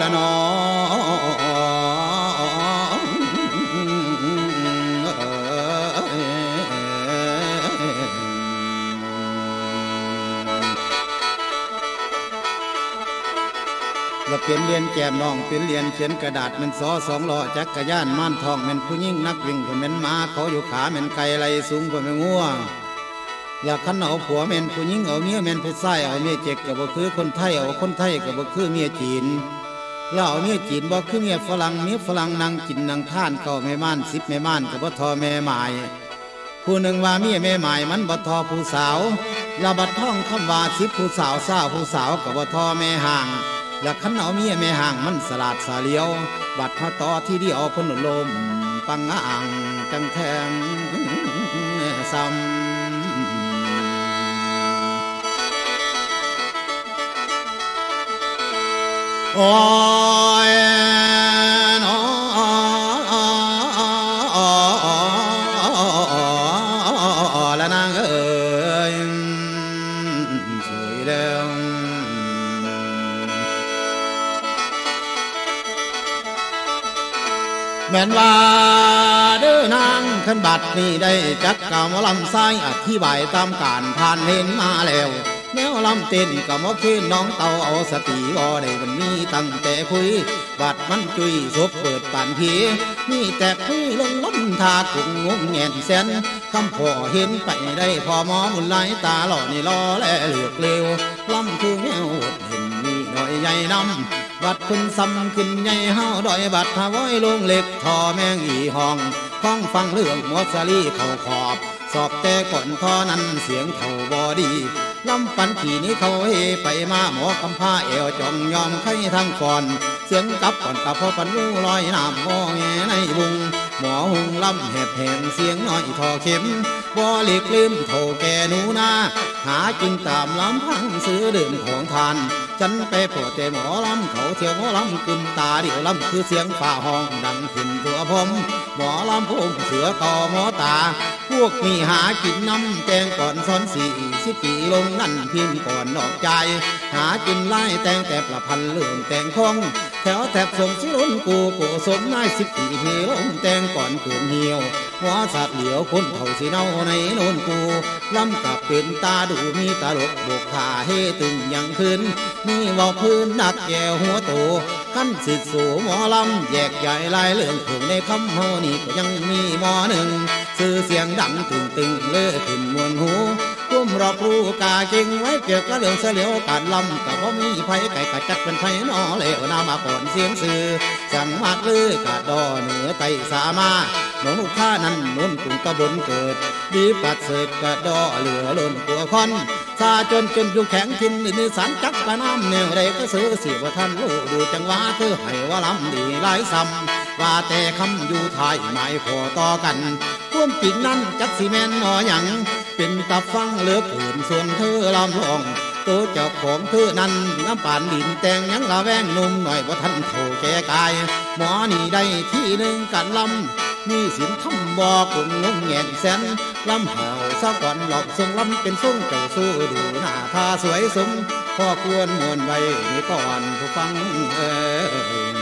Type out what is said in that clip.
ละนอเราเป็นเรียนแกมน้องเป็นเรียนเขียนกระดาษมันซอสองล้อจักรยานม่านทองมันผู้ยิ่งนักวิ่งคนเป็นม้าเขาอยู่ขาเป็นไก่ไรสูงกว่าแม่งัว อยากขันเอาผัวแมนผู้หญิงเอาเมียแมนผู้ชายเอาเมียเจ็กกับบ่คือคนไทยเอาคนไทยกับบ่คือเมียจีนแล้วเอาเมียจีนบ่คือเมียฝรั่งเมียฝรั่งนางกินนางท่านเก่าแม่ม่านสิบแม่ม่านกับบ่ทอแม่หมายผู้หนึ่งว่าเมียแม่หมายมันบ่ทอผู้สาวลาบัดท่องคำว่าสิบผู้สาวสาวผู้สาวกับบ่ทอแม่ห่างอยากขันเอาเมียแม่ห่างมันสลาดสาเลียว บัดพระต่อที่เดียวเพิ่นลมปังอ่างจังแทงซ้ำ โอ้ยนอละนางเอ้ยสวยแล้วแม่นว่าเด้อนางขันบัดนี่ได้จักกะหมลำไส้อธิบายตามการผ่านเห็นมาแล้ว แนวลำเต้นกับมอคืนน้องเต่าเอาสติบ่ได้มันมีตั้งแต่คุยบัดมันจุยศพเปิดป่านผีมีแต่คุยล้นล้นทากุงงงแงนแสนคำพ่อเห็นไปได้พอมอมุนไหลตาหล่อนี่ล้อแลเหลือกเลวลำคือแนวเห็นมีหน่อยใหญ่นำบัดคุณซ้ำขึ้นใหญ่เฮาดอยบัดทาว้อยลงเหล็กทอแมงอีห้องฟังฟังเรื่องมอสลีเขาขอบ สอบแต่ก่อนทอนั้นเสียงเท่าบอดีลำปันขี่นี้เขาเฮไปมาหมอกำผ้าเอวจองยอมไข่ทั้งก่อน เสียงกับก่อนกับพ่อปันรูลอยน้ำมอแงในบุง หมอหุงลำแหบแหงเสียงน้อยทอเข็มบ่หลีกลืมเท่าแกหนูนาหากินตามลำพังซื้อดื่มของทาน ฉันไปโปรดแต่หมอลำเขาเที่ยวหมอลำกึมตาเดียวลำคือเสียงฝ่าห้องดังขึ้นตัวผมหมอลำพงเสือต่อหมอตา พวกนี้หากินน้ำแกงก่อนซ้อนสี่สิบปีลงนั่นพิมพ์ก่อนนอกใจ หากินไล่แตงแต่ประพันเรื่องแต่งคง แถวแถบส่งสิรุนกูโกสมนายสิบปีเพลงแตงก่อนเกินเหี่ยวหัวสัตว์เหลียวคนเท่าสีเนาในโนนกูลำกับเป็นตาดูมีตาลกบกขาเฮตึงยังขึ้นมีเว่าพื้นนักแก้วหัวโตขั้นสิทธิสูหมอลำแยกใหญ่ลายเรื่องถึงในคำเฮนี่ก็ยังมีหมอหนึ่งสื่อเสียงดังตึงตึงเลือขึ้นมวนหู มรอบรูกาเก่งไว้เกี่ยวกับเรื่องเสลียวการลำกับว่ามีไผไก่กะจักเป็นไผนอเลวนามาก่อนเสียงสื่อจังมากลือกะดอเหนือไตสามาหนองลูกค้านั้นนุ่นกรุงตะบนเกิดดีปัดเสดกะดอเหลือล้นตัวคอนซาจนจนอยู่แข็งทินนิสานจักปะน้ำแนวใดก็ซื้อสิว่าท่านรู้ดูจังหวะเธอให้ว่าลำดีหลายซ้ำว่าแต่คำอยู่ทายหมายขอต่อกันควมจริงนั้นจักสิแมนหมอหยัง เป็นตาฟังเลือเกินส่วนเธอลำลองตัวเจ้าของเธอนั้นน้ำปานดินแตงยังละแวงนุ่มหน่อยว่าท่านเท่าแก่กาย หมอนี่ได้ที่หนึ่งกันลำมีสินทำบอกุ่งงงแงนแสนลำเห่าซะก่อนหลอกทรงลำเป็นทรงเจ้าสู้ดูหน้าทาสวยสมพ่อควรมวนไว้นี่ก่อนผู้ฟังเอ้ย